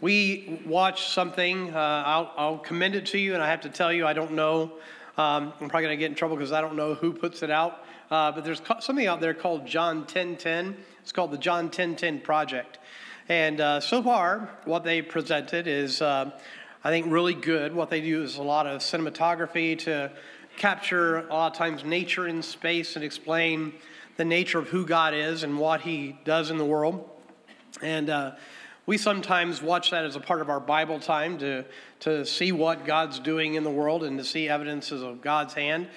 we watched something. Uh, I'll, I'll, commend it to you, and I have to tell you, I don't know. Um, I'm probably going to get in trouble because I don't know who puts it out. Uh, but there's something out there called John 1010. It's called the John 1010 Project. And uh, so far, what they presented is, uh, I think, really good. What they do is a lot of cinematography to capture a lot of times nature in space and explain the nature of who God is and what He does in the world. And uh, we sometimes watch that as a part of our Bible time to, to see what God's doing in the world and to see evidences of God's hand.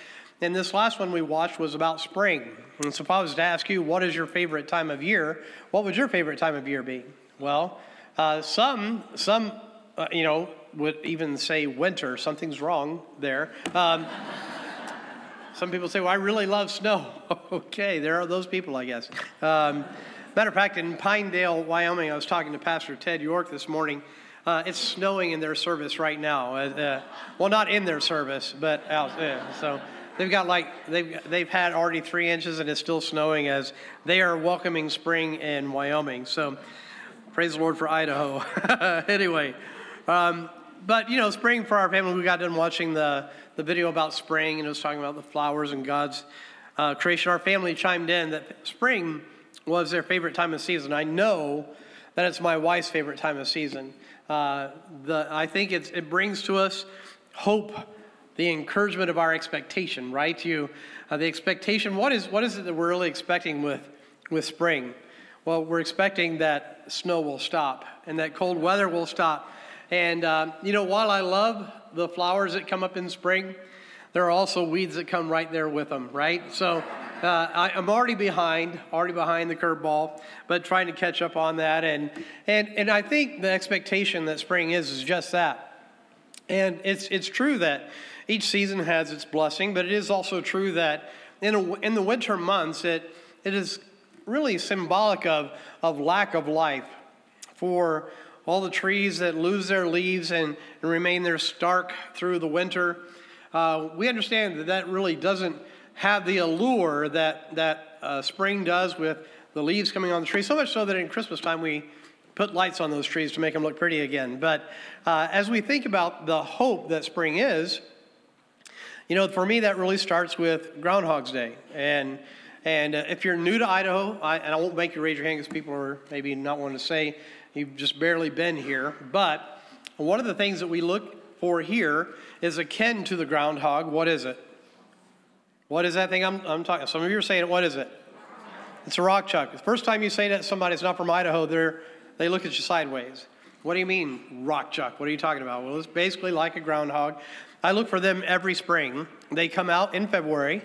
And this last one we watched was about spring. And so if I was to ask you, what is your favorite time of year? What would your favorite time of year be? Well, uh, some, some, uh, you know, would even say winter. Something's wrong there. Um, some people say, well, I really love snow. okay, there are those people, I guess. Um, Matter of fact, in Pinedale, Wyoming, I was talking to Pastor Ted York this morning. Uh, it's snowing in their service right now. Uh, uh, well, not in their service, but out. there. so they've got like they've they've had already three inches, and it's still snowing as they are welcoming spring in Wyoming. So praise the Lord for Idaho. anyway, um, but you know, spring for our family. We got done watching the the video about spring, and it was talking about the flowers and God's uh, creation. Our family chimed in that spring was their favorite time of season. I know that it's my wife's favorite time of season. Uh, the, I think it brings to us hope, the encouragement of our expectation, right? You, uh, the expectation. What is what is it that we're really expecting with with spring? Well, we're expecting that snow will stop and that cold weather will stop. And uh, you know, while I love the flowers that come up in spring, there are also weeds that come right there with them, right? So. Uh, I, am already behind, already behind the curveball, but trying to catch up on that. And, and, and I think the expectation that spring is is just that. And it's, it's true that each season has its blessing, but it is also true that in, a, in the winter months, it, it is really symbolic of, of lack of life for all the trees that lose their leaves and, and remain there stark through the winter. Uh, we understand that that really doesn't have the allure that, that uh, spring does with the leaves coming on the tree, so much so that in Christmas time we put lights on those trees to make them look pretty again. But uh, as we think about the hope that spring is, you know, for me, that really starts with Groundhog's Day. And, and uh, if you're new to Idaho, I, and I won't make you raise your hand because people are maybe not wanting to say you've just barely been here, but one of the things that we look for here is akin to the groundhog. What is it? What is that thing I'm, I'm talking? Some of you are saying it. What is it? It's a rock chuck. The first time you say that to somebody that's not from Idaho, they're, they look at you sideways. What do you mean, rock chuck? What are you talking about? Well, it's basically like a groundhog. I look for them every spring. They come out in February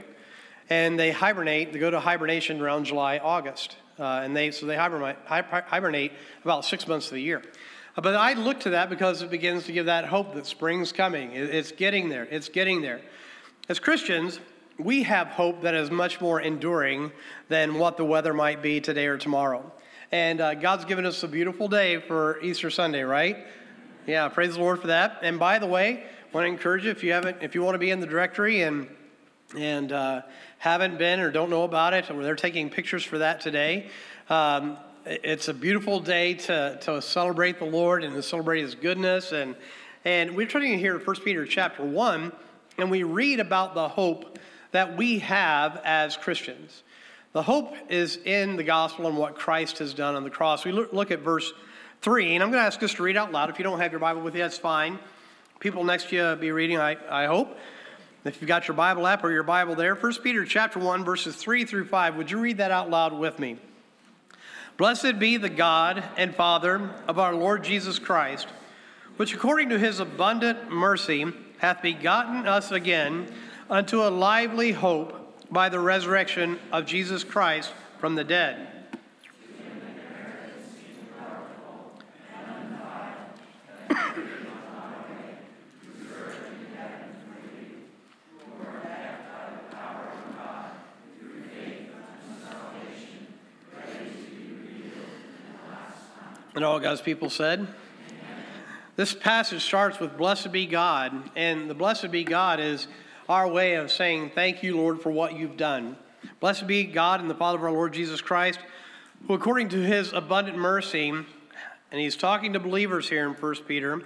and they hibernate. They go to hibernation around July, August. Uh, and they, so they hibernate, hibernate about six months of the year. But I look to that because it begins to give that hope that spring's coming. It's getting there. It's getting there. As Christians, we have hope that is much more enduring than what the weather might be today or tomorrow. And uh, God's given us a beautiful day for Easter Sunday, right? Yeah, praise the Lord for that. And by the way, want to encourage you if you haven't, if you want to be in the directory and and uh, haven't been or don't know about it, they're taking pictures for that today. Um, it's a beautiful day to, to celebrate the Lord and to celebrate His goodness. And, and we're turning here to 1 Peter chapter 1, and we read about the hope that we have as Christians. The hope is in the gospel and what Christ has done on the cross. We look at verse 3, and I'm going to ask us to read out loud. If you don't have your Bible with you, that's fine. People next to you be reading, I, I hope. If you've got your Bible app or your Bible there, 1 Peter chapter 1, verses 3 through 5, would you read that out loud with me? Blessed be the God and Father of our Lord Jesus Christ, which according to his abundant mercy hath begotten us again unto a lively hope by the resurrection of Jesus Christ from the dead. And all God's people said, This passage starts with Blessed be God. And the Blessed be God is our way of saying, Thank you, Lord, for what you've done. Blessed be God and the Father of our Lord Jesus Christ, who, according to his abundant mercy, and he's talking to believers here in 1 Peter.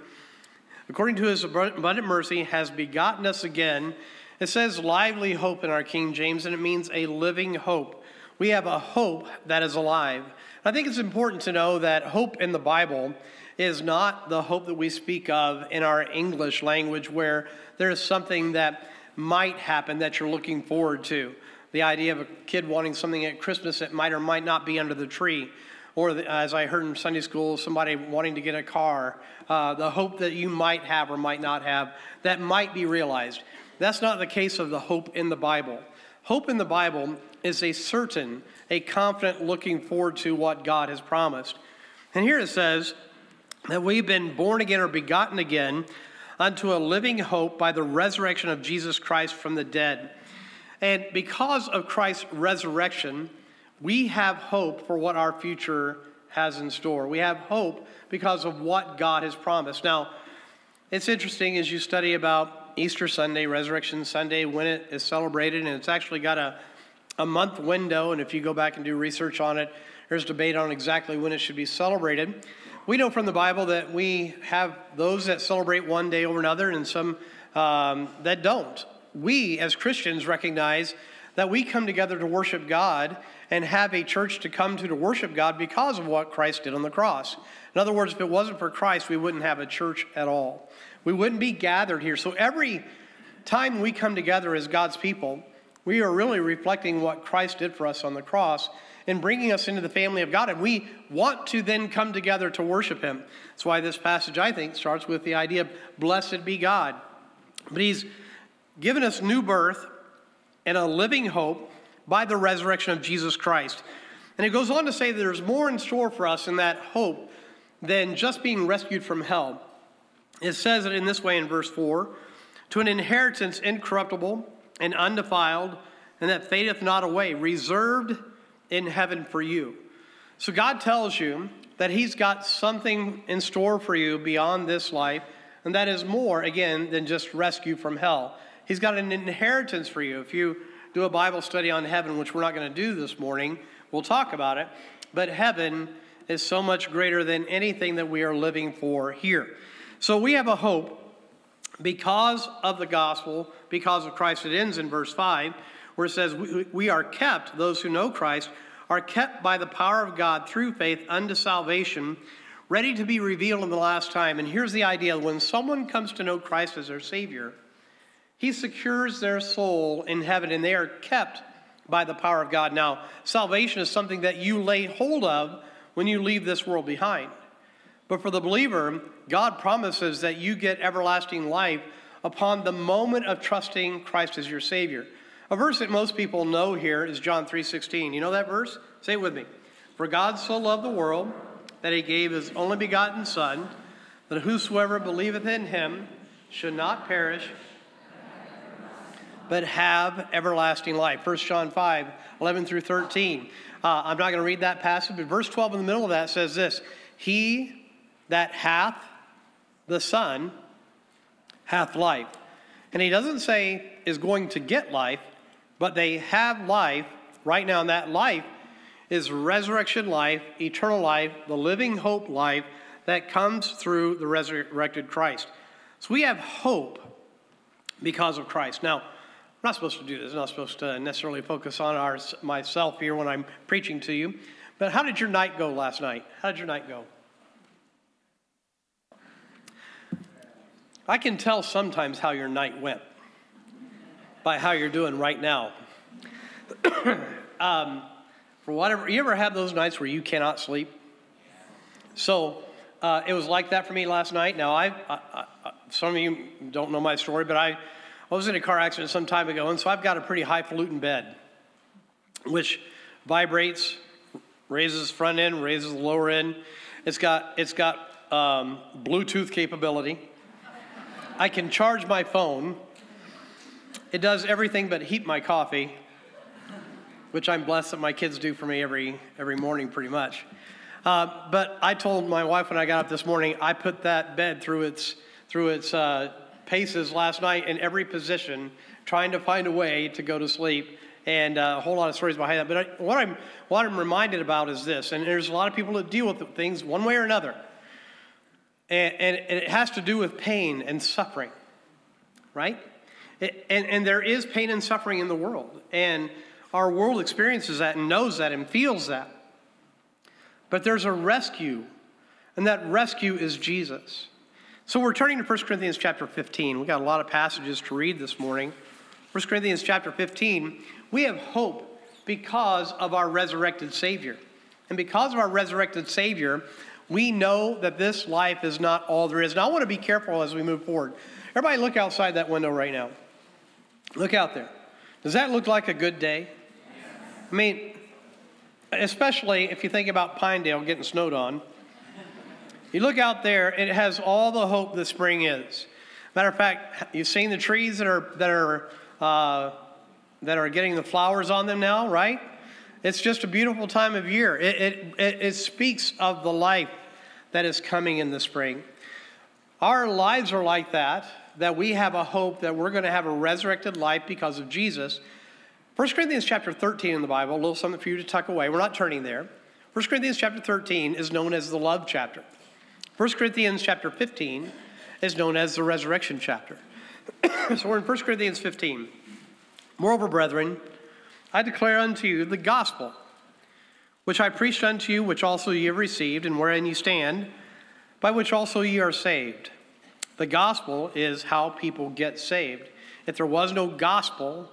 According to his abundant mercy, has begotten us again. It says lively hope in our King James, and it means a living hope. We have a hope that is alive. I think it's important to know that hope in the Bible is not the hope that we speak of in our English language, where there's something that might happen that you're looking forward to. The idea of a kid wanting something at Christmas that might or might not be under the tree. Or, the, as I heard in Sunday school, somebody wanting to get a car, uh, the hope that you might have or might not have that might be realized. That's not the case of the hope in the Bible. Hope in the Bible is a certain, a confident looking forward to what God has promised. And here it says that we've been born again or begotten again unto a living hope by the resurrection of Jesus Christ from the dead. And because of Christ's resurrection, we have hope for what our future has in store. We have hope because of what God has promised. Now, it's interesting as you study about Easter Sunday, Resurrection Sunday, when it is celebrated, and it's actually got a, a month window. And if you go back and do research on it, there's debate on exactly when it should be celebrated. We know from the Bible that we have those that celebrate one day over another and some um, that don't. We, as Christians, recognize that we come together to worship God and have a church to come to to worship God because of what Christ did on the cross. In other words, if it wasn't for Christ, we wouldn't have a church at all. We wouldn't be gathered here. So every time we come together as God's people, we are really reflecting what Christ did for us on the cross and bringing us into the family of God. And we want to then come together to worship Him. That's why this passage, I think, starts with the idea of blessed be God. But He's given us new birth and a living hope by the resurrection of Jesus Christ. And it goes on to say that there's more in store for us in that hope than just being rescued from hell. It says it in this way in verse 4 to an inheritance incorruptible and undefiled, and that fadeth not away, reserved in heaven for you. So God tells you that He's got something in store for you beyond this life, and that is more, again, than just rescue from hell. He's got an inheritance for you. If you do a Bible study on heaven, which we're not going to do this morning, we'll talk about it. But heaven is so much greater than anything that we are living for here. So we have a hope because of the gospel, because of Christ. It ends in verse 5 where it says, We are kept, those who know Christ, are kept by the power of God through faith unto salvation, ready to be revealed in the last time. And here's the idea when someone comes to know Christ as their Savior, He secures their soul in heaven and they are kept by the power of God. Now, salvation is something that you lay hold of when you leave this world behind. But for the believer, God promises that you get everlasting life upon the moment of trusting Christ as your Savior. A verse that most people know here is John 3:16. You know that verse? Say it with me. For God so loved the world that he gave his only begotten son that whosoever believeth in him should not perish but have everlasting life. 1 John 5, 11 through 13. Uh, I'm not going to read that passage, but verse 12 in the middle of that says this He that hath the Son hath life. And he doesn't say is going to get life, but they have life right now, and that life is resurrection life, eternal life, the living hope life that comes through the resurrected Christ. So we have hope because of Christ. Now, I'm not supposed to do this. I'm not supposed to necessarily focus on our, myself here when I'm preaching to you. But how did your night go last night? How did your night go? I can tell sometimes how your night went by how you're doing right now. um, for whatever, you ever have those nights where you cannot sleep? So uh, it was like that for me last night. Now, I, I, I, some of you don't know my story, but I, I was in a car accident some time ago, and so I've got a pretty highfalutin bed, which vibrates, raises front end, raises the lower end. It's got it's got um, Bluetooth capability. I can charge my phone it does everything but heat my coffee, which I'm blessed that my kids do for me every, every morning pretty much. Uh, but I told my wife when I got up this morning, I put that bed through its, through its uh, paces last night in every position, trying to find a way to go to sleep. And uh, a whole lot of stories behind that. But I, what, I'm, what I'm reminded about is this, and there's a lot of people that deal with things one way or another. And, and, it has to do with pain and suffering, right? And, and there is pain and suffering in the world. And our world experiences that and knows that and feels that. But there's a rescue, and that rescue is Jesus. So we're turning to 1 Corinthians chapter 15. We've got a lot of passages to read this morning. 1 Corinthians chapter 15, we have hope because of our resurrected Savior. And because of our resurrected Savior, we know that this life is not all there is. Now, I want to be careful as we move forward. Everybody, look outside that window right now. Look out there. Does that look like a good day? I mean, especially if you think about Pinedale getting snowed on. You look out there, it has all the hope that spring is. Matter of fact, you've seen the trees that are that are uh, that are getting the flowers on them now, right? It's just a beautiful time of year. It, it, it, it speaks of the life that is coming in the spring. Our lives are like that, that we have a hope that we're going to have a resurrected life because of Jesus. 1 Corinthians chapter 13 in the Bible, a little something for you to tuck away. We're not turning there. 1 Corinthians chapter 13 is known as the love chapter. 1 Corinthians chapter 15 is known as the resurrection chapter. so we're in 1 Corinthians 15. Moreover, brethren, I declare unto you the gospel, which I preached unto you, which also ye have received, and wherein ye stand, by which also ye are saved. The gospel is how people get saved. If there was no gospel,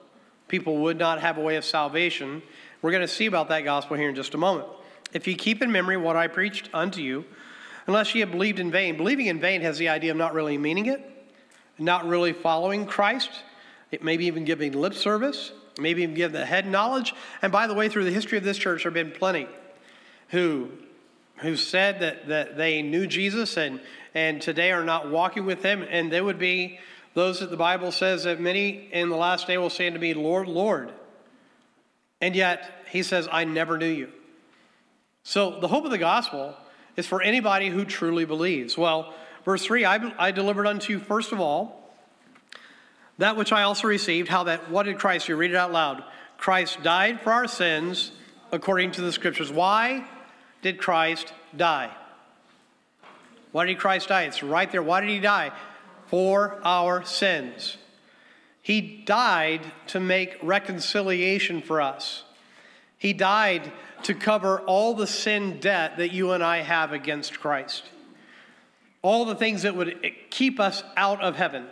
people would not have a way of salvation. We're going to see about that gospel here in just a moment. If you keep in memory what I preached unto you, unless ye have believed in vain. Believing in vain has the idea of not really meaning it, not really following Christ, it maybe even giving lip service, maybe even give the head knowledge. And by the way, through the history of this church, there have been plenty who who said that, that they knew Jesus and, and today are not walking with him, and they would be those that the Bible says that many in the last day will say unto me, Lord, Lord. And yet he says, I never knew you. So the hope of the gospel is for anybody who truly believes. Well, verse 3 I, I delivered unto you, first of all, that which I also received, how that, what did Christ do? Read it out loud. Christ died for our sins according to the scriptures. Why did Christ die? Why did Christ die? It's right there. Why did he die? for our sins. He died to make reconciliation for us. He died to cover all the sin debt that you and I have against Christ. All the things that would keep us out of heaven.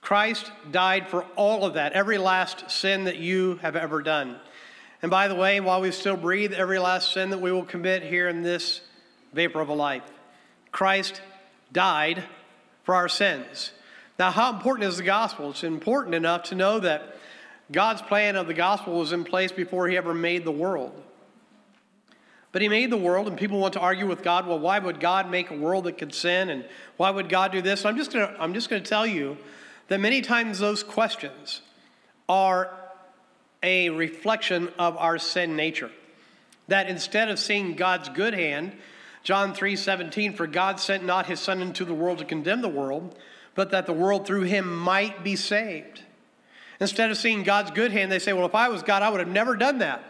Christ died for all of that, every last sin that you have ever done. And by the way, while we still breathe, every last sin that we will commit here in this vapor of a life. Christ died for our sins. Now, how important is the gospel? It's important enough to know that God's plan of the gospel was in place before He ever made the world. But He made the world, and people want to argue with God. Well, why would God make a world that could sin, and why would God do this? I'm just going to tell you that many times those questions are a reflection of our sin nature. That instead of seeing God's good hand John 3 17, for God sent not his Son into the world to condemn the world, but that the world through him might be saved. Instead of seeing God's good hand, they say, well, if I was God, I would have never done that.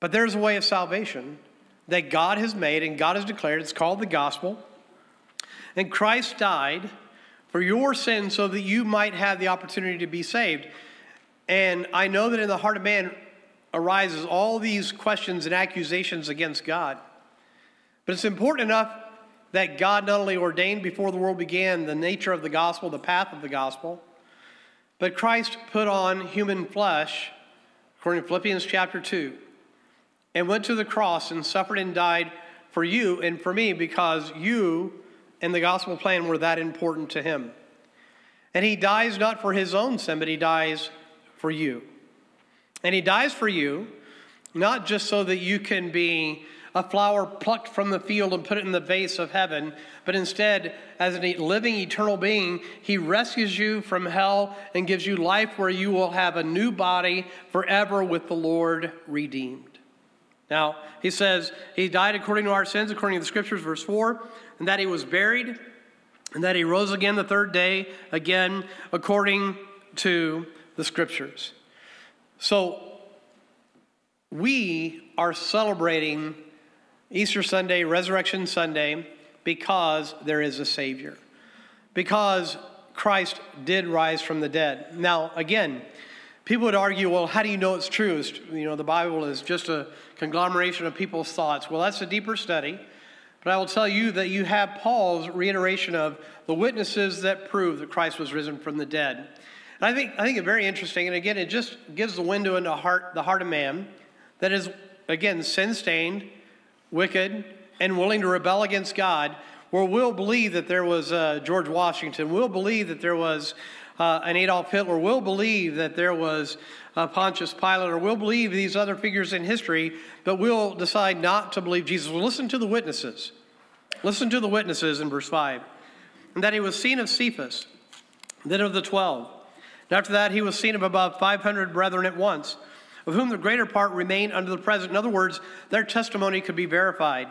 But there's a way of salvation that God has made and God has declared. It's called the gospel. And Christ died for your sins so that you might have the opportunity to be saved. And I know that in the heart of man, arises all these questions and accusations against God. But it's important enough that God not only ordained before the world began the nature of the gospel, the path of the gospel, but Christ put on human flesh, according to Philippians chapter 2, and went to the cross and suffered and died for you and for me because you and the gospel plan were that important to him. And he dies not for his own sin, but he dies for you. And he dies for you, not just so that you can be a flower plucked from the field and put it in the vase of heaven, but instead, as a living eternal being, he rescues you from hell and gives you life where you will have a new body forever with the Lord redeemed. Now, he says he died according to our sins, according to the scriptures, verse 4, and that he was buried, and that he rose again the third day, again, according to the scriptures. So we are celebrating Easter Sunday, Resurrection Sunday, because there is a Savior. Because Christ did rise from the dead. Now, again, people would argue, well, how do you know it's true? It's, you know, the Bible is just a conglomeration of people's thoughts. Well, that's a deeper study. But I will tell you that you have Paul's reiteration of the witnesses that prove that Christ was risen from the dead. I think, I think it's very interesting. And again, it just gives the window into heart, the heart of man that is, again, sin stained, wicked, and willing to rebel against God, where we'll believe that there was uh, George Washington, we'll believe that there was uh, an Adolf Hitler, we'll believe that there was uh, Pontius Pilate, or we'll believe these other figures in history, but we'll decide not to believe Jesus. Well, listen to the witnesses. Listen to the witnesses in verse 5. And that he was seen of Cephas, then of the twelve. After that, he was seen of above 500 brethren at once, of whom the greater part remain under the present. In other words, their testimony could be verified.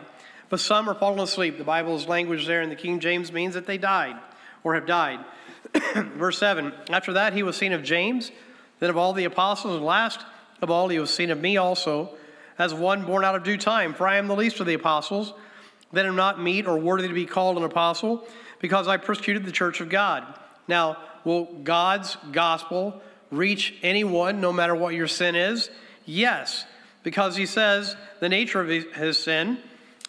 But some are fallen asleep. The Bible's language there in the King James means that they died or have died. Verse 7 After that, he was seen of James then of all the apostles, and last of all, he was seen of me also, as one born out of due time. For I am the least of the apostles, that am not meet or worthy to be called an apostle, because I persecuted the church of God. Now, will God's gospel reach anyone, no matter what your sin is? Yes, because he says the nature of his sin.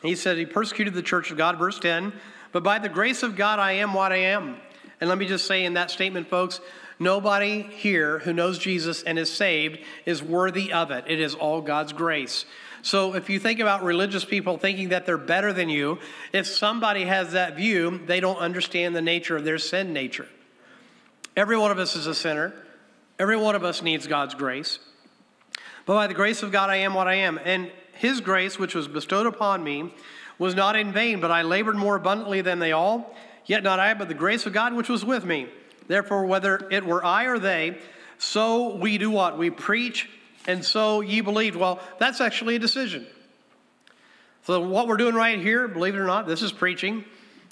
He said he persecuted the church of God, verse 10. But by the grace of God, I am what I am. And let me just say in that statement, folks, Nobody here who knows Jesus and is saved is worthy of it. It is all God's grace. So if you think about religious people thinking that they're better than you, if somebody has that view, they don't understand the nature of their sin nature. Every one of us is a sinner. Every one of us needs God's grace. But by the grace of God, I am what I am. And his grace, which was bestowed upon me, was not in vain, but I labored more abundantly than they all. Yet not I, but the grace of God which was with me. Therefore, whether it were I or they, so we do what? We preach, and so ye believed. Well, that's actually a decision. So, what we're doing right here, believe it or not, this is preaching.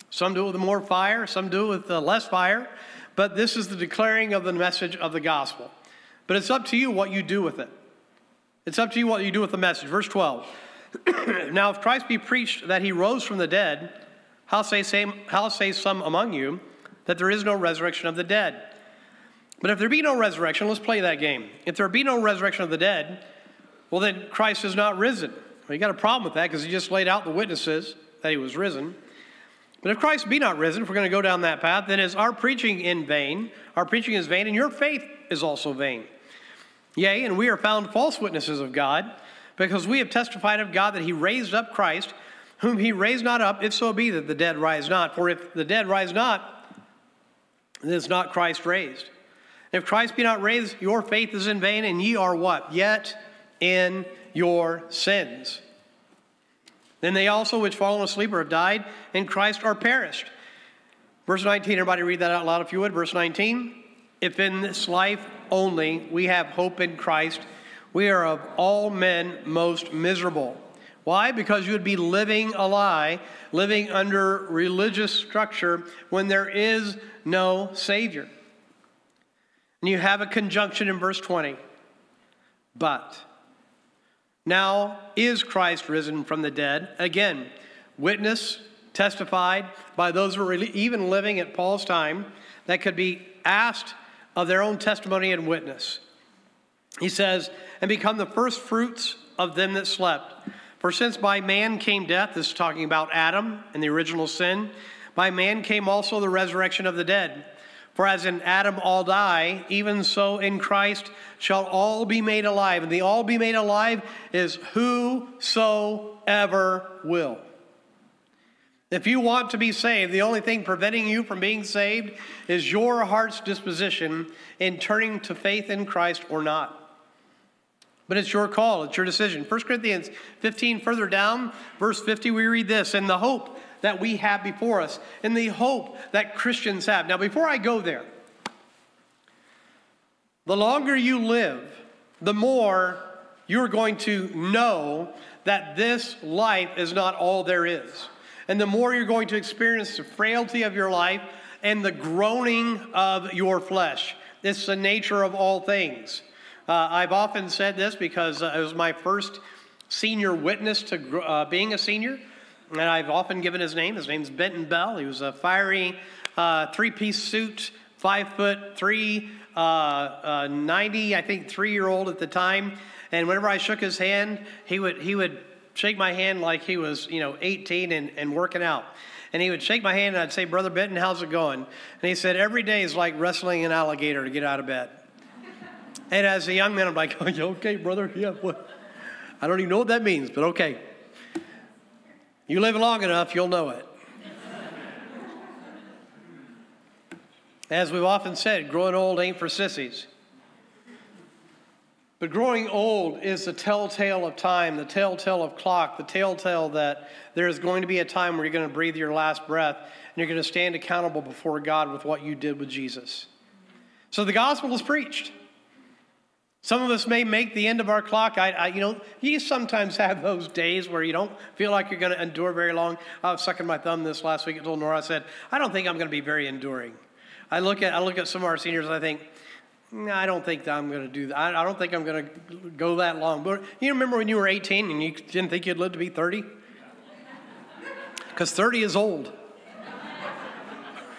Some do it with more fire, some do it with uh, less fire, but this is the declaring of the message of the gospel. But it's up to you what you do with it. It's up to you what you do with the message. Verse 12. now, if Christ be preached that he rose from the dead, how say, same, how say some among you? that there is no resurrection of the dead. But if there be no resurrection, let's play that game. If there be no resurrection of the dead, well, then Christ is not risen. Well, you got a problem with that because he just laid out the witnesses that he was risen. But if Christ be not risen, if we're going to go down that path, then is our preaching in vain? Our preaching is vain, and your faith is also vain. Yea, and we are found false witnesses of God, because we have testified of God that he raised up Christ, whom he raised not up, if so be that the dead rise not. For if the dead rise not, then is not Christ raised. If Christ be not raised, your faith is in vain, and ye are what? Yet in your sins. Then they also which fallen asleep or have died in Christ are perished. Verse 19, everybody read that out loud if you would. Verse 19, if in this life only we have hope in Christ, we are of all men most miserable. Why? Because you would be living a lie, living under religious structure when there is no Savior. And you have a conjunction in verse 20. But now is Christ risen from the dead. Again, witness, testified by those who were even living at Paul's time that could be asked of their own testimony and witness. He says, and become the first fruits of them that slept. For since by man came death, this is talking about Adam and the original sin, by man came also the resurrection of the dead. For as in Adam all die, even so in Christ shall all be made alive. And the all be made alive is whosoever will. If you want to be saved, the only thing preventing you from being saved is your heart's disposition in turning to faith in Christ or not. But it's your call, it's your decision. 1 Corinthians 15, further down, verse 50, we read this In the hope that we have before us, and the hope that Christians have. Now, before I go there, the longer you live, the more you're going to know that this life is not all there is. And the more you're going to experience the frailty of your life and the groaning of your flesh. It's the nature of all things. Uh, I've often said this because uh, it was my first senior witness to uh, being a senior. And I've often given his name. His name's Benton Bell. He was a fiery uh, three piece suit, five foot three, uh, uh, 90, I think, three year old at the time. And whenever I shook his hand, he would, he would shake my hand like he was, you know, 18 and, and working out. And he would shake my hand and I'd say, Brother Benton, how's it going? And he said, Every day is like wrestling an alligator to get out of bed. and as a young man, I'm like, oh, okay, brother? Yeah, what? I don't even know what that means, but okay. You live long enough, you'll know it. As we've often said, growing old ain't for sissies. But growing old is the telltale of time, the telltale of clock, the telltale that there is going to be a time where you're going to breathe your last breath and you're going to stand accountable before God with what you did with Jesus. So the gospel is preached. Some of us may make the end of our clock. I, I, you know, you sometimes have those days where you don't feel like you're going to endure very long. I was sucking my thumb this last week. I told Nora, I said, I don't think I'm going to be very enduring. I look at, I look at some of our seniors and I think, I don't think I'm going to do that. I don't think I'm going to go that long. But you remember when you were 18 and you didn't think you'd live to be 30? Because 30 is old.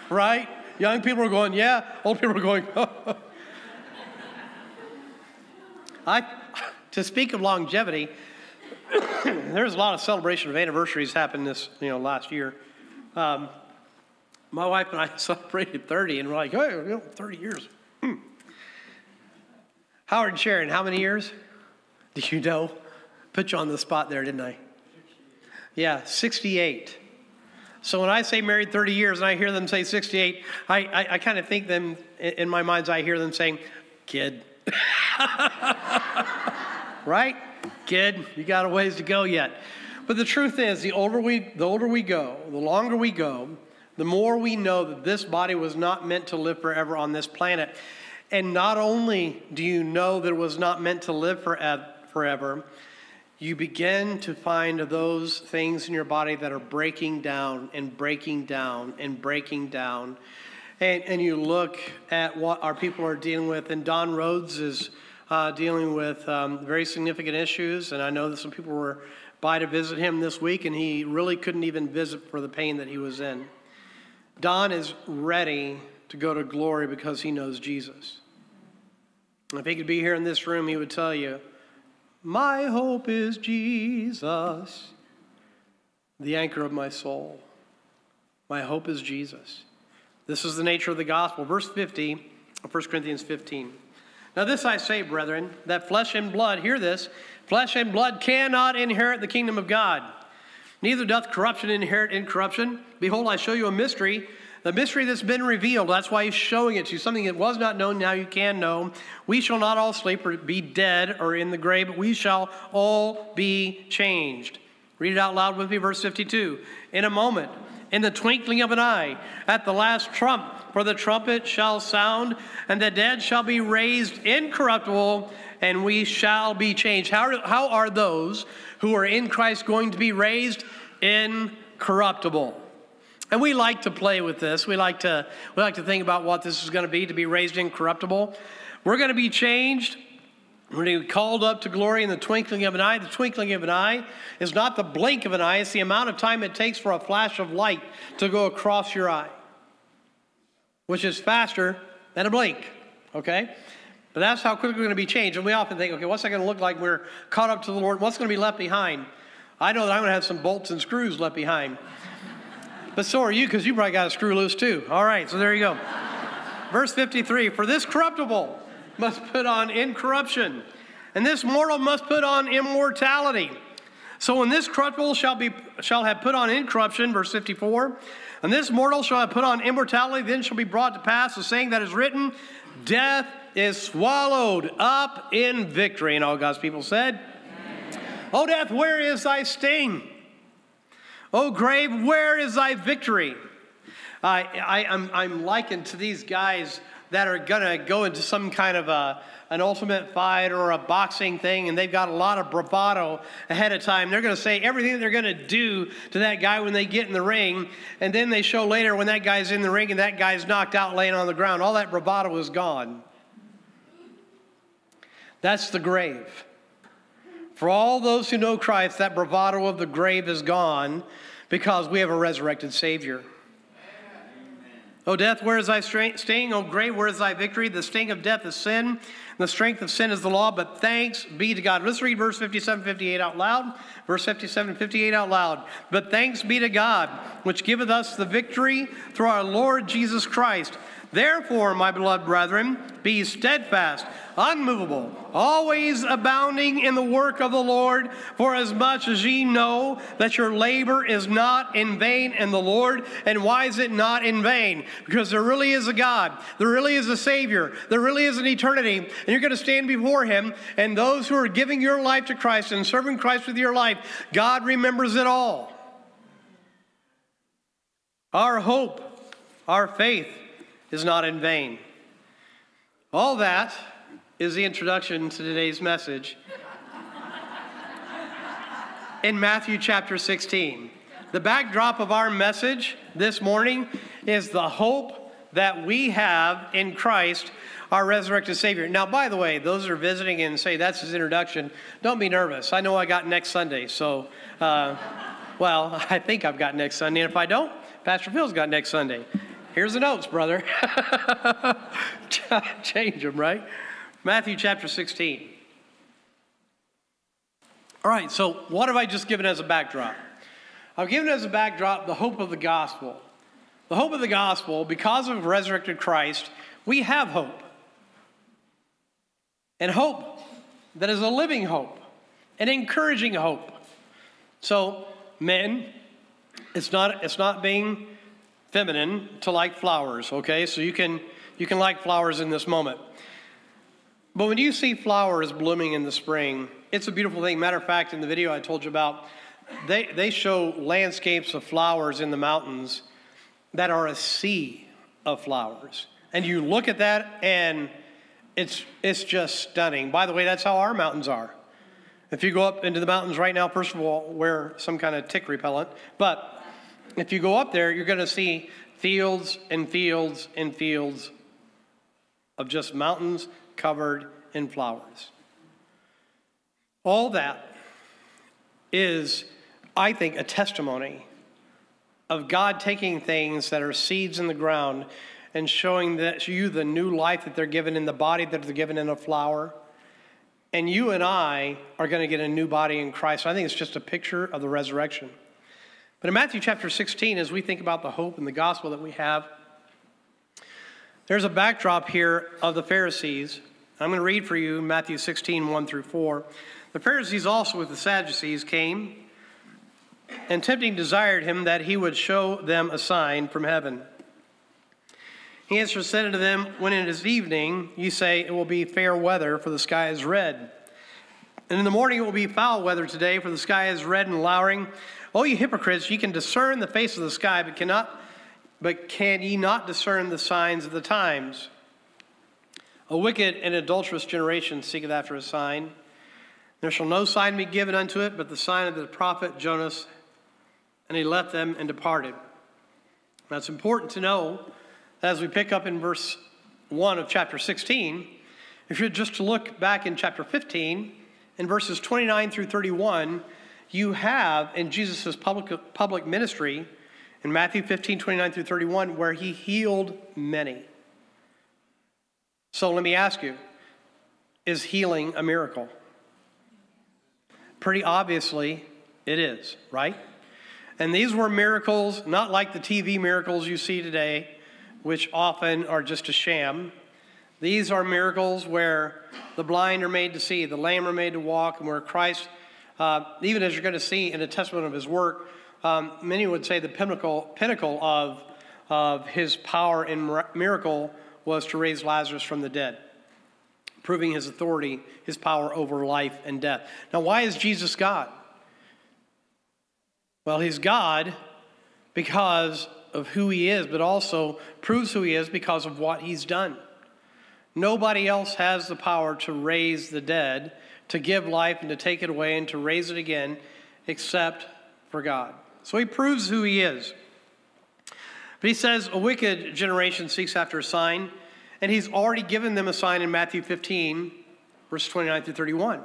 right? Young people are going, yeah. Old people are going, oh, oh, I, to speak of longevity, there's a lot of celebration of anniversaries happened this, you know, last year. Um, my wife and I celebrated 30, and we're like, oh, you know, 30 years. Hmm. Howard and Sharon, how many years? Do you know? Put you on the spot there, didn't I? Yeah, 68. So when I say married 30 years and I hear them say 68, I, I, I kind of think them, in my mind's I hear them saying, kid. right? Kid, you got a ways to go yet. But the truth is, the older we, the older we go, the longer we go, the more we know that this body was not meant to live forever on this planet. And not only do you know that it was not meant to live forever, you begin to find those things in your body that are breaking down and breaking down and breaking down. And, and you look at what our people are dealing with, and Don Rhodes is uh, dealing with um, very significant issues. And I know that some people were by to visit him this week, and he really couldn't even visit for the pain that he was in. Don is ready to go to glory because he knows Jesus. If he could be here in this room, he would tell you, My hope is Jesus, the anchor of my soul. My hope is Jesus. This is the nature of the gospel. Verse 50 of 1 Corinthians 15. Now, this I say, brethren, that flesh and blood, hear this, flesh and blood cannot inherit the kingdom of God. Neither doth corruption inherit incorruption. Behold, I show you a mystery the mystery that's been revealed, that's why he's showing it to you. Something that was not known, now you can know. We shall not all sleep or be dead or in the grave, but we shall all be changed. Read it out loud with me, verse 52. In a moment, in the twinkling of an eye, at the last trump, for the trumpet shall sound, and the dead shall be raised incorruptible, and we shall be changed. How, how are those who are in Christ going to be raised incorruptible? And we like to play with this. We like to, we like to think about what this is going to be to be raised incorruptible. We're going to be changed. To be called up to glory in the twinkling of an eye. The twinkling of an eye is not the blink of an eye, it's the amount of time it takes for a flash of light to go across your eye, which is faster than a blink, okay? But that's how quickly we're going to be changed. And we often think, okay, what's that going to look like when we're caught up to the Lord? What's going to be left behind? I know that I'm going to have some bolts and screws left behind. But so are you because you probably got a screw loose too. All right, so there you go. Verse 53 For this corruptible must put on incorruption, and this mortal must put on immortality. So when this corruptible shall, be, shall have put on incorruption, verse 54, and this mortal shall have put on immortality, then shall be brought to pass the saying that is written, Death is swallowed up in victory. And all God's people said, Amen. Oh, death, where is thy sting? Oh, grave, where is thy victory? I, I, I'm, I'm likened to these guys that are going to go into some kind of a, an ultimate fight or a boxing thing, and they've got a lot of bravado ahead of time. They're going to say everything they're going to do to that guy when they get in the ring, and then they show later when that guy's in the ring and that guy's knocked out laying on the ground. All that bravado is gone. That's the grave. For all those who know Christ, that bravado of the grave is gone because we have a resurrected Savior. O death, where is thy sting? O grave, where is thy victory? The sting of death is sin, and the strength of sin is the law, but thanks be to God. Let's read verse 57, 58 out loud. Verse 57, 58 out loud. But thanks be to God, which giveth us the victory through our Lord Jesus Christ. Therefore, my beloved brethren, be steadfast, unmovable, always abounding in the work of the Lord, for as much as ye know that your labor is not in vain in the Lord. And why is it not in vain? Because there really is a God, there really is a Savior, there really is an eternity, and you're going to stand before Him. And those who are giving your life to Christ and serving Christ with your life, God remembers it all. Our hope, our faith, is not in vain. All that is the introduction to today's message in Matthew chapter 16. The backdrop of our message this morning is the hope that we have in Christ, our resurrected Savior. Now, by the way, those are visiting and say that's his introduction, don't be nervous. I know I got next Sunday, so, uh, well, I think I've got next Sunday. And if I don't, Pastor Phil's got next Sunday. Here's the notes, brother. Change them, right? Matthew chapter 16. All right, so what have I just given as a backdrop? I've given as a backdrop the hope of the gospel. The hope of the gospel, because of resurrected Christ, we have hope. And hope that is a living hope, an encouraging hope. So, men, it's not, it's not being feminine to like flowers, okay? So you can you can like flowers in this moment. But when you see flowers blooming in the spring, it's a beautiful thing. Matter of fact, in the video I told you about, they, they show landscapes of flowers in the mountains that are a sea of flowers. And you look at that and it's, it's just stunning. By the way, that's how our mountains are. If you go up into the mountains right now, first of all, wear some kind of tick repellent. But if you go up there, you're going to see fields and fields and fields of just mountains covered in flowers. All that is, I think, a testimony of God taking things that are seeds in the ground and showing that you the new life that they're given in the body that they're given in a flower. And you and I are going to get a new body in Christ. I think it's just a picture of the resurrection. But in Matthew chapter 16, as we think about the hope and the gospel that we have, there's a backdrop here of the Pharisees. I'm going to read for you Matthew 16, 1 through 4. The Pharisees also with the Sadducees came and tempting desired him that he would show them a sign from heaven. He answered, said unto them, When it is evening, ye say, It will be fair weather, for the sky is red. And in the morning it will be foul weather today, for the sky is red and lowering. O you hypocrites, ye can discern the face of the sky, but cannot but can ye not discern the signs of the times? A wicked and adulterous generation seeketh after a sign. There shall no sign be given unto it, but the sign of the prophet Jonas. And he left them and departed. Now it's important to know that as we pick up in verse 1 of chapter 16, if you're just to look back in chapter 15, in verses 29 through 31, you have in Jesus' public, public ministry in Matthew 15, 29 through 31, where he healed many. So let me ask you is healing a miracle? Pretty obviously, it is, right? And these were miracles, not like the TV miracles you see today, which often are just a sham. These are miracles where the blind are made to see, the lame are made to walk, and where Christ uh, even as you're going to see in the testament of his work, um, many would say the pinnacle, pinnacle of, of his power and miracle was to raise Lazarus from the dead, proving his authority, his power over life and death. Now, why is Jesus God? Well, he's God because of who he is, but also proves who he is because of what he's done. Nobody else has the power to raise the dead to give life and to take it away and to raise it again, except for God. So he proves who he is. But he says, A wicked generation seeks after a sign, and he's already given them a sign in Matthew 15, verse 29 through 31.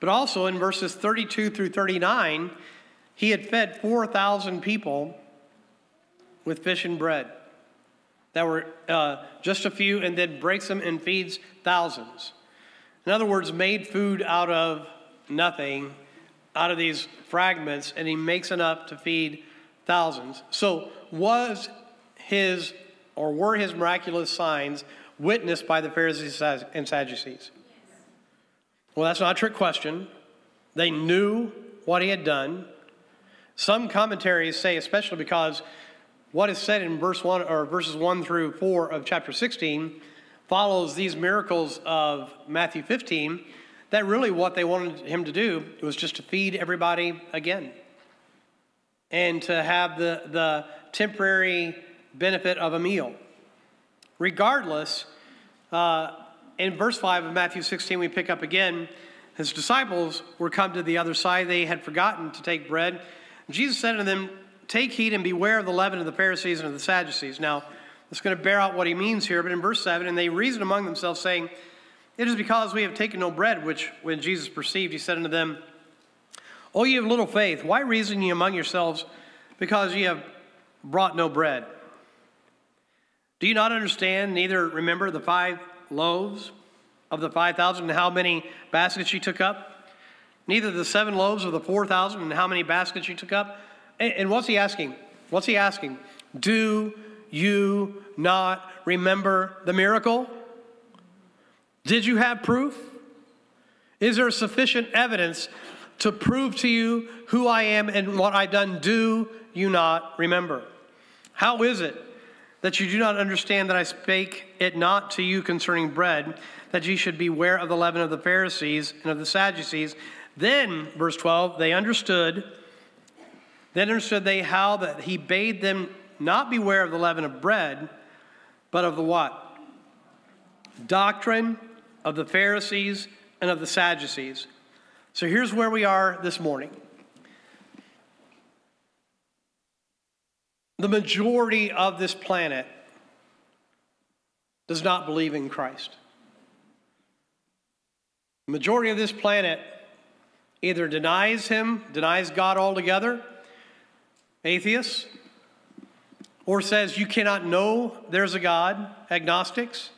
But also in verses 32 through 39, he had fed 4,000 people with fish and bread that were uh, just a few, and then breaks them and feeds thousands. In other words, made food out of nothing, out of these fragments, and he makes enough to feed thousands. So, was his or were his miraculous signs witnessed by the Pharisees and Sadducees? Well, that's not a trick question. They knew what he had done. Some commentaries say, especially because what is said in verse 1 or verses 1 through 4 of chapter 16 follows these miracles of Matthew 15, that really what they wanted him to do was just to feed everybody again and to have the, the temporary benefit of a meal. Regardless, uh, in verse 5 of Matthew 16, we pick up again his disciples were come to the other side. They had forgotten to take bread. Jesus said to them, Take heed and beware of the leaven of the Pharisees and of the Sadducees. Now, it's going to bear out what he means here, but in verse 7, and they reasoned among themselves, saying, It is because we have taken no bread, which when Jesus perceived, he said unto them, O ye of little faith, why reason ye among yourselves because ye have brought no bread? Do you not understand, neither remember the five loaves of the 5,000 and how many baskets ye took up? Neither the seven loaves of the 4,000 and how many baskets ye took up? And what's he asking? What's he asking? Do you not remember the miracle? Did you have proof? Is there sufficient evidence to prove to you who I am and what I've done? Do you not remember? How is it that you do not understand that I spake it not to you concerning bread, that ye should beware of the leaven of the Pharisees and of the Sadducees? Then, verse 12, they understood then understood they how that he bade them not beware of the leaven of bread, but of the what? Doctrine of the Pharisees and of the Sadducees. So here's where we are this morning. The majority of this planet does not believe in Christ. The majority of this planet either denies him, denies God altogether, atheists, or says you cannot know there's a God, agnostics,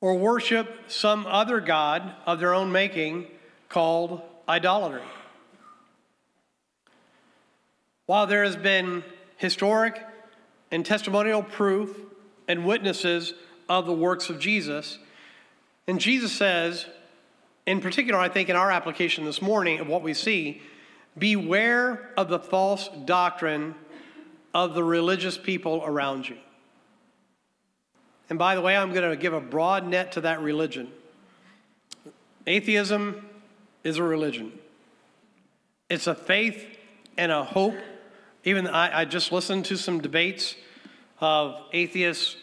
or worship some other God of their own making called idolatry. While there has been historic and testimonial proof and witnesses of the works of Jesus, and Jesus says, in particular, I think in our application this morning of what we see, Beware of the false doctrine of the religious people around you. And by the way, I'm going to give a broad net to that religion. Atheism is a religion, it's a faith and a hope. Even I, I just listened to some debates of atheists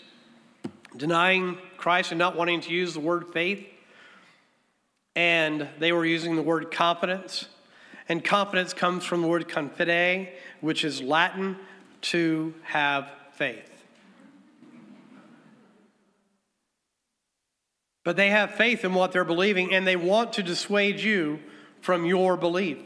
denying Christ and not wanting to use the word faith. And they were using the word confidence. And confidence comes from the word confide, which is Latin to have faith. But they have faith in what they're believing, and they want to dissuade you from your belief.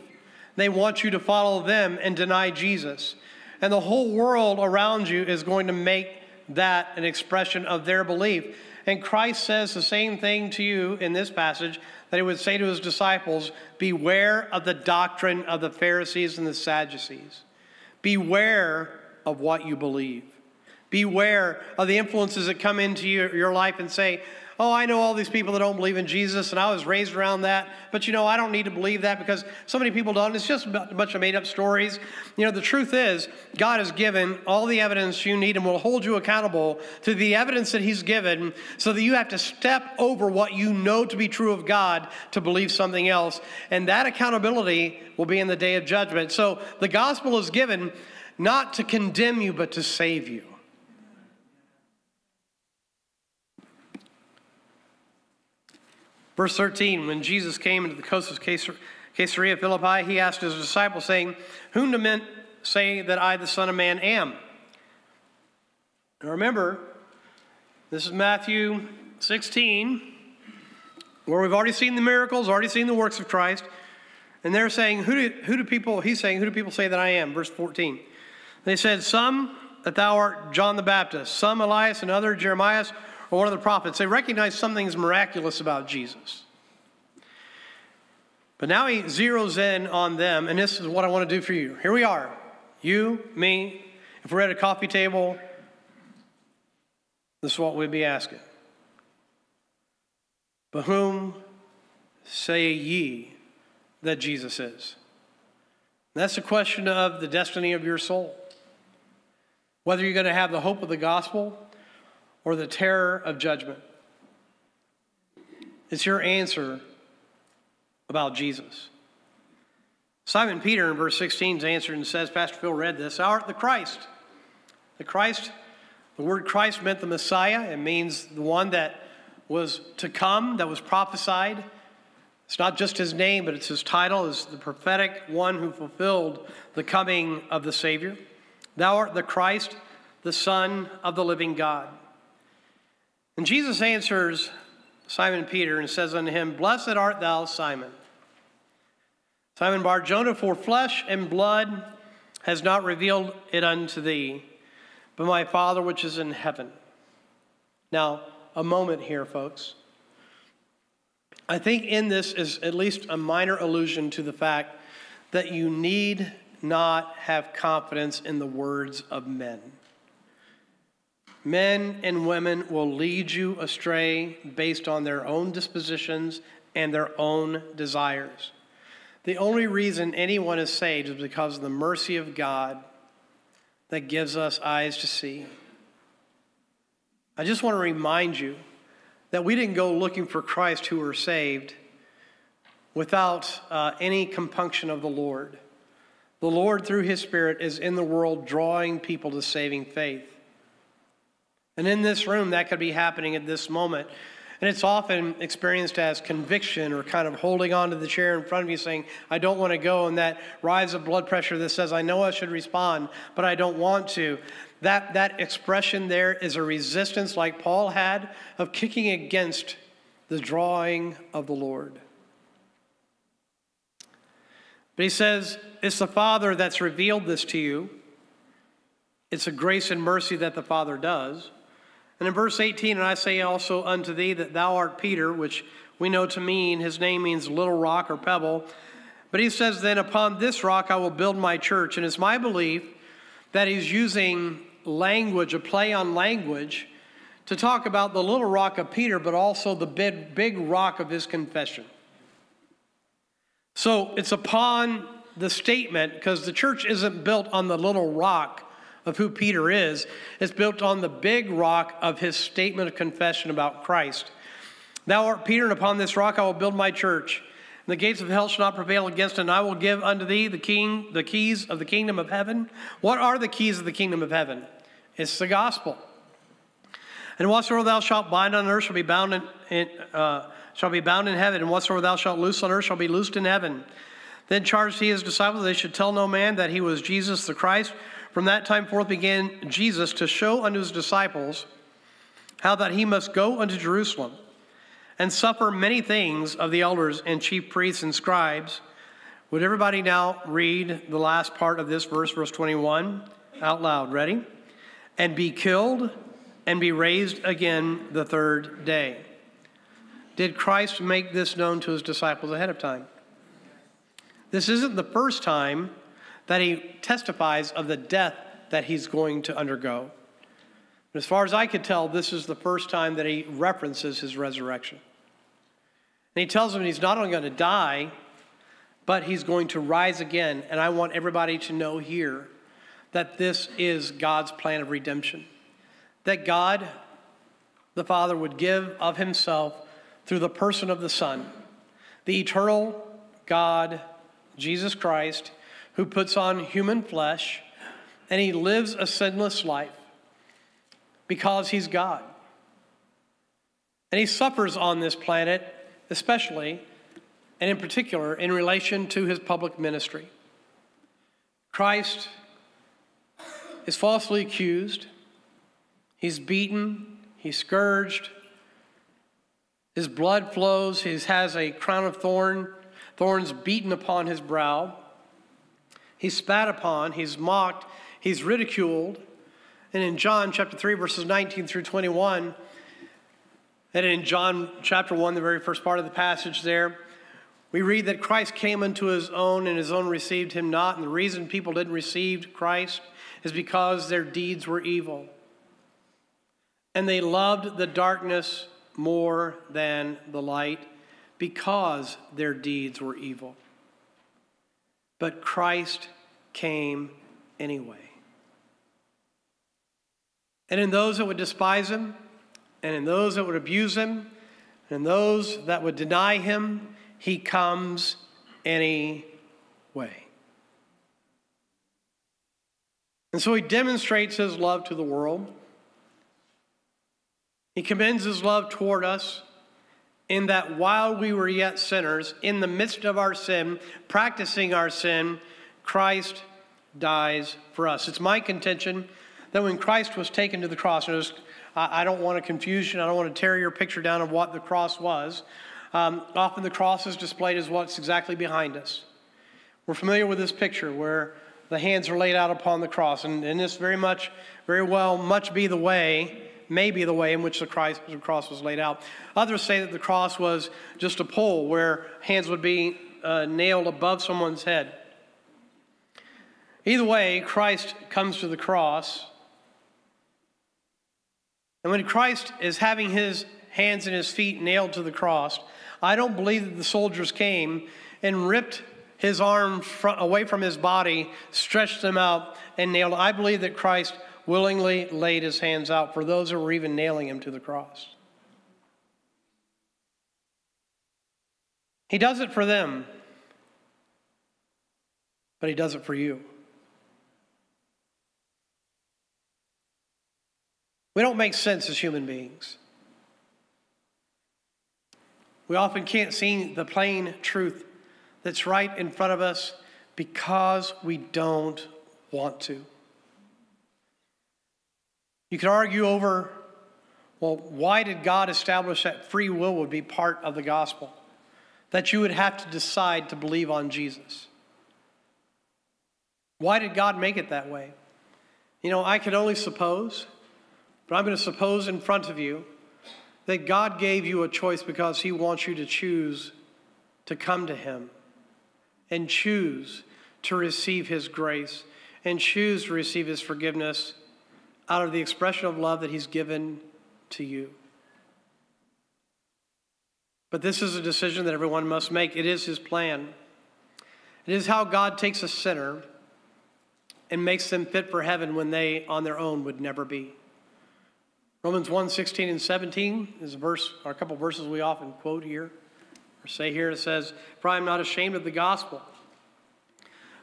They want you to follow them and deny Jesus. And the whole world around you is going to make that an expression of their belief. And Christ says the same thing to you in this passage that he would say to his disciples Beware of the doctrine of the Pharisees and the Sadducees. Beware of what you believe. Beware of the influences that come into your, your life and say, oh, I know all these people that don't believe in Jesus, and I was raised around that, but you know, I don't need to believe that because so many people don't. It's just a bunch of made up stories. You know, the truth is, God has given all the evidence you need and will hold you accountable to the evidence that He's given so that you have to step over what you know to be true of God to believe something else. And that accountability will be in the day of judgment. So the gospel is given not to condemn you, but to save you. Verse 13, when Jesus came into the coast of Caesarea Philippi, he asked his disciples, saying, Whom do men say that I, the Son of Man, am? Now remember, this is Matthew 16. where we've already seen the miracles, already seen the works of Christ. And they're saying, who do, who do people, he's saying, who do people say that I am? Verse 14. They said, Some that thou art John the Baptist, some Elias, and other Jeremiah, or one of the prophets. They recognize something's miraculous about Jesus. But now he zeroes in on them, and this is what I want to do for you. Here we are. You, me, if we're at a coffee table, this is what we'd be asking. But whom say ye that Jesus is? That's a question of the destiny of your soul. Whether you're going to have the hope of the gospel or the terror of judgment. It's your answer about Jesus. Simon Peter in verse 16 answered and says, Pastor Phil read this, Thou art the Christ. The Christ, the word Christ meant the Messiah. It means the one that was to come, that was prophesied. It's not just his name, but it's his title as the prophetic one who fulfilled the coming of the Savior. Thou art the Christ, the Son of the living God. And Jesus answers Simon Peter and says unto him, Blessed art thou, Simon. Simon Bar Jonah, for flesh and blood has not revealed it unto thee, but my Father which is in heaven. Now, a moment here, folks. I think in this is at least a minor allusion to the fact that you need not have confidence in the words of men. Men and women will lead you astray based on their own dispositions and their own desires. The only reason anyone is saved is because of the mercy of God that gives us eyes to see. I just want to remind you that we didn't go looking for Christ who were saved without uh, any compunction of the Lord. The Lord, through His Spirit, is in the world drawing people to saving faith. And in this room, that could be happening at this moment. And it's often experienced as conviction or kind of holding on to the chair in front of you saying, I don't want to go, and that rise of blood pressure that says, I know I should respond, but I don't want to. That, that expression there is a resistance, like Paul had, of kicking against the drawing of the Lord. But he says, It's the Father that's revealed this to you. It's a grace and mercy that the Father does. And in verse 18, and I say also unto thee that thou art Peter, which we know to mean, his name means little rock or pebble. But he says, then upon this rock I will build my church. And it's my belief that he's using language, a play on language, to talk about the little rock of Peter, but also the big, big rock of his confession. So it's upon the statement, because the church isn't built on the little rock of who Peter is, it's built on the big rock of his statement of confession about Christ. Thou art Peter, and upon this rock I will build my church. And the gates of hell shall not prevail against it, and I will give unto thee the king, the keys of the kingdom of heaven. What are the keys of the kingdom of heaven? It's the gospel. And whatsoever thou shalt bind on earth shall be bound in, in uh, shall be bound in heaven, and whatsoever thou shalt loose on earth shall be loosed in heaven. Then charged he his disciples they should tell no man that he was Jesus the Christ. From that time forth began Jesus to show unto his disciples how that he must go unto Jerusalem and suffer many things of the elders and chief priests and scribes. Would everybody now read the last part of this verse, verse 21, out loud? Ready? And be killed and be raised again the third day. Did Christ make this known to his disciples ahead of time? This isn't the first time that he testifies of the death that he's going to undergo. But as far as I could tell, this is the first time that he references his resurrection. And he tells them he's not only going to die, but he's going to rise again. And I want everybody to know here that this is God's plan of redemption. That God, the Father, would give of himself through the person of the Son, the eternal God, Jesus Christ who puts on human flesh and he lives a sinless life because he's God. And he suffers on this planet, especially and in particular in relation to his public ministry. Christ is falsely accused, he's beaten, he's scourged, His blood flows. He has a crown of thorn, thorns beaten upon his brow. He's spat upon. He's mocked. He's ridiculed. And in John chapter 3, verses 19 through 21, and in John chapter 1, the very first part of the passage there, we read that Christ came unto his own, and his own received him not. And the reason people didn't receive Christ is because their deeds were evil. And they loved the darkness more than the light because their deeds were evil. But Christ came anyway. And in those that would despise him, and in those that would abuse him, and in those that would deny him, he comes anyway. And so he demonstrates his love to the world. He commends his love toward us in that while we were yet sinners, in the midst of our sin, practicing our sin, Christ dies for us. It's my contention that when Christ was taken to the cross, and was, I don't want to confuse you, I don't want to tear your picture down of what the cross was. Um, often the cross is displayed as what's exactly behind us. We're familiar with this picture where the hands are laid out upon the cross, and, and this very much, very well, much be the way may be the way in which the, Christ, the cross was laid out. Others say that the cross was just a pole where hands would be uh, nailed above someone's head. Either way, Christ comes to the cross. And when Christ is having his hands and his feet nailed to the cross, I don't believe that the soldiers came and ripped his arms away from his body, stretched them out, and nailed. I believe that Christ willingly laid his hands out for those who were even nailing him to the cross. He does it for them, but he does it for you. We don't make sense as human beings. We often can't see the plain truth that's right in front of us because we don't want to. You could argue over, well, why did God establish that free will would be part of the gospel? That you would have to decide to believe on Jesus. Why did God make it that way? You know, I can only suppose, but I'm going to suppose in front of you that God gave you a choice because He wants you to choose to come to Him and choose to receive His grace and choose to receive His forgiveness out of the expression of love that He's given to you. But this is a decision that everyone must make. It is His plan. It is how God takes a sinner and makes them fit for heaven when they on their own would never be. Romans 1 16 and 17 is a verse, or a couple verses we often quote here or say here. It says, For I am not ashamed of the gospel,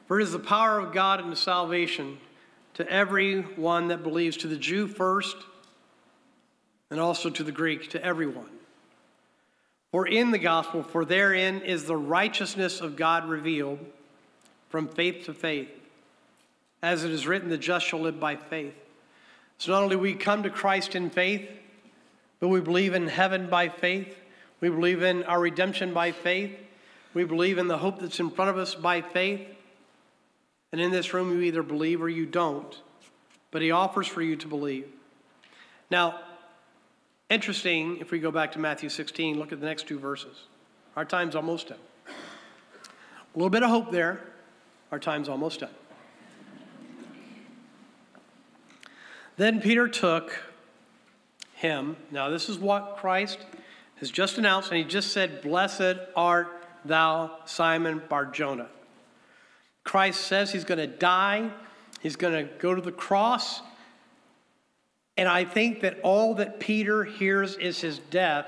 for it is the power of God unto salvation to every one that believes, to the Jew first, and also to the Greek, to everyone. For in the gospel, for therein is the righteousness of God revealed from faith to faith. As it is written, the just shall live by faith. So not only we come to Christ in faith, but we believe in heaven by faith. We believe in our redemption by faith. We believe in the hope that's in front of us by faith. And in this room, you either believe or you don't, but He offers for you to believe. Now, interesting, if we go back to Matthew 16, look at the next two verses. Our time's almost done. A little bit of hope there. Our time's almost done. Then Peter took him. Now, this is what Christ has just announced, and he just said, Blessed art thou, Simon Barjona. Christ says he's going to die, he's going to go to the cross. And I think that all that Peter hears is his death.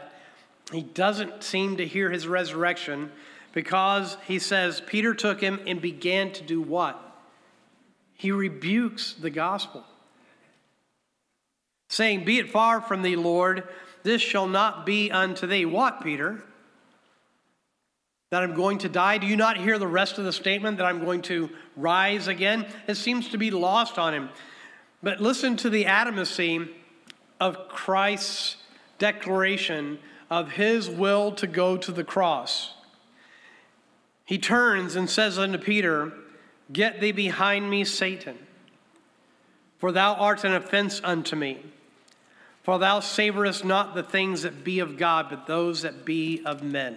He doesn't seem to hear his resurrection because he says Peter took him and began to do what? He rebukes the gospel, saying, Be it far from thee, Lord, this shall not be unto thee. What, Peter? That I'm going to die? Do you not hear the rest of the statement that I'm going to rise again? It seems to be lost on him. But listen to the adamancy of Christ's declaration of his will to go to the cross. He turns and says unto Peter, Get thee behind me, Satan, for thou art an offense unto me. For thou savorest not the things that be of God, but those that be of men.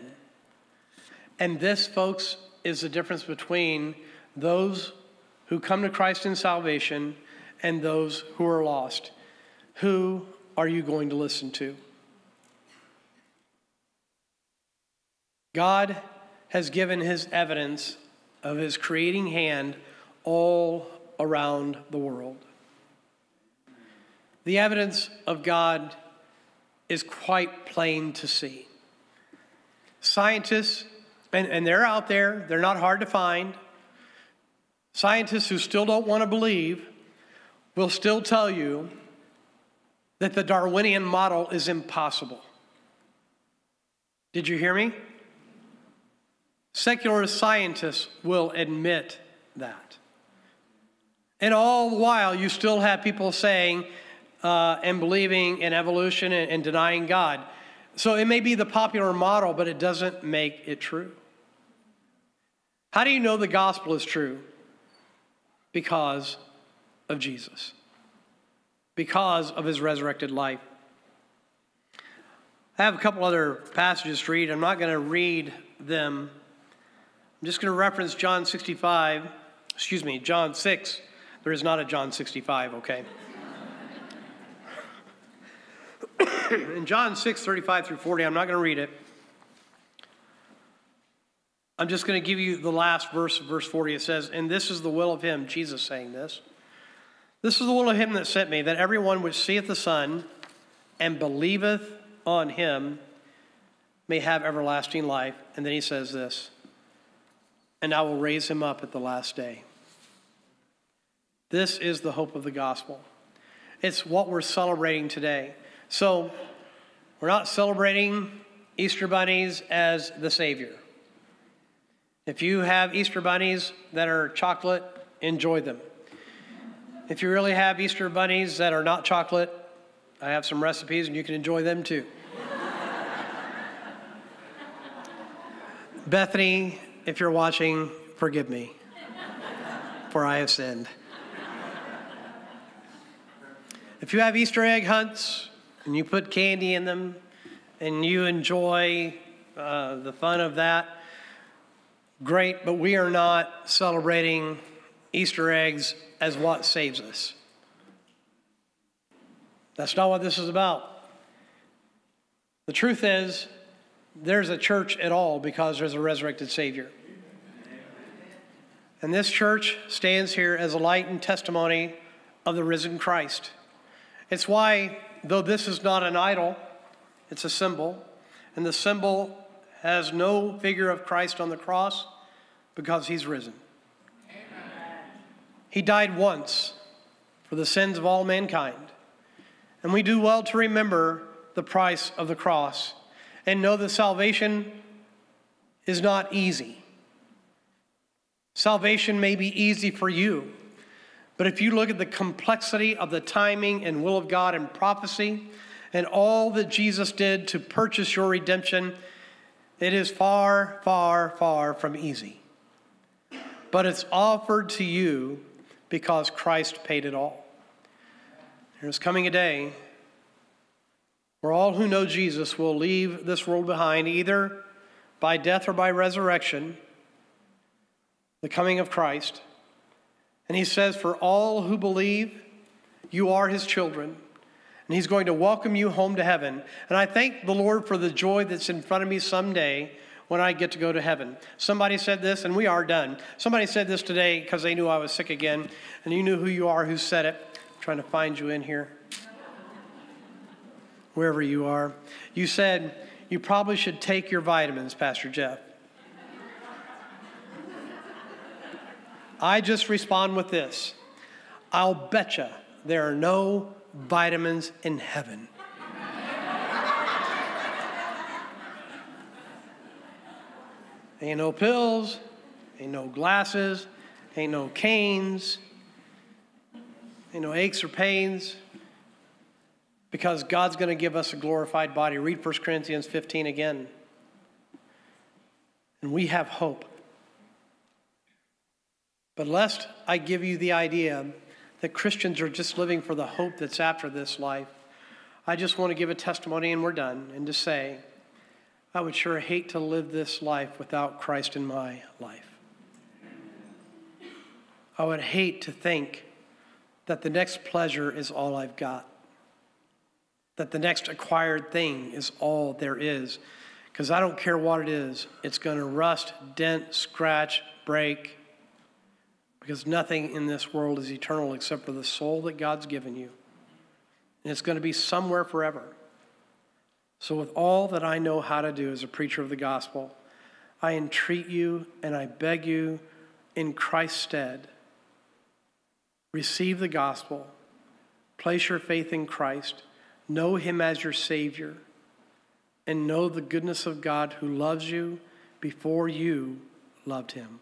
And this, folks, is the difference between those who come to Christ in salvation and those who are lost. Who are you going to listen to? God has given his evidence of his creating hand all around the world. The evidence of God is quite plain to see. Scientists, and, and they're out there, they're not hard to find. Scientists who still don't want to believe will still tell you that the Darwinian model is impossible. Did you hear me? Secular scientists will admit that. And all the while, you still have people saying uh, and believing in evolution and, and denying God. So it may be the popular model, but it doesn't make it true. How do you know the gospel is true? Because of Jesus, because of his resurrected life. I have a couple other passages to read. I'm not going to read them I'm just going to reference John 65, excuse me, John 6. There is not a John 65, okay? In John 6, 35 through 40, I'm not going to read it. I'm just going to give you the last verse, verse 40. It says, And this is the will of him, Jesus saying this. This is the will of him that sent me, that everyone which seeth the Son and believeth on him may have everlasting life. And then he says this and I will raise him up at the last day. This is the hope of the gospel. It's what we're celebrating today. So, we're not celebrating Easter bunnies as the Savior. If you have Easter bunnies that are chocolate, enjoy them. If you really have Easter bunnies that are not chocolate, I have some recipes and you can enjoy them too. Bethany if you're watching, forgive me, for I have sinned. If you have Easter egg hunts and you put candy in them and you enjoy uh, the fun of that, great, but we are not celebrating Easter eggs as what saves us. That's not what this is about. The truth is, there's a church at all because there's a resurrected Savior. And this church stands here as a light and testimony of the risen Christ. It's why, though this is not an idol, it's a symbol, and the symbol has no figure of Christ on the cross because he's risen. Amen. He died once for the sins of all mankind. And we do well to remember the price of the cross and know that salvation is not easy. Salvation may be easy for you, but if you look at the complexity of the timing and will of God and prophecy and all that Jesus did to purchase your redemption, it is far, far, far from easy. But it's offered to you because Christ paid it all. There's coming a day where all who know Jesus will leave this world behind either by death or by resurrection, the coming of Christ. And he says, For all who believe, you are his children. And he's going to welcome you home to heaven. And I thank the Lord for the joy that's in front of me someday when I get to go to heaven. Somebody said this, and we are done. Somebody said this today because they knew I was sick again, and you knew who you are who said it. I'm trying to find you in here wherever you are. You said you probably should take your vitamins, Pastor Jeff. I just respond with this I'll betcha there are no vitamins in heaven. ain't no pills, ain't no glasses, ain't no canes, ain't no aches or pains. because God's going to give us a glorified body. Read 1 Corinthians 15 again. And we have hope. But lest I give you the idea that Christians are just living for the hope that's after this life, I just want to give a testimony and we're done, and to say, I would sure hate to live this life without Christ in my life. I would hate to think that the next pleasure is all I've got, that the next acquired thing is all there is. Because I don't care what it is, it's going to rust, dent, scratch, break, because nothing in this world is eternal except for the soul that God's given you. And it's going to be somewhere forever. So, with all that I know how to do as a preacher of the gospel, I entreat you and I beg you in Christ's stead receive the gospel, place your faith in Christ, know him as your Savior, and know the goodness of God who loves you before you loved him.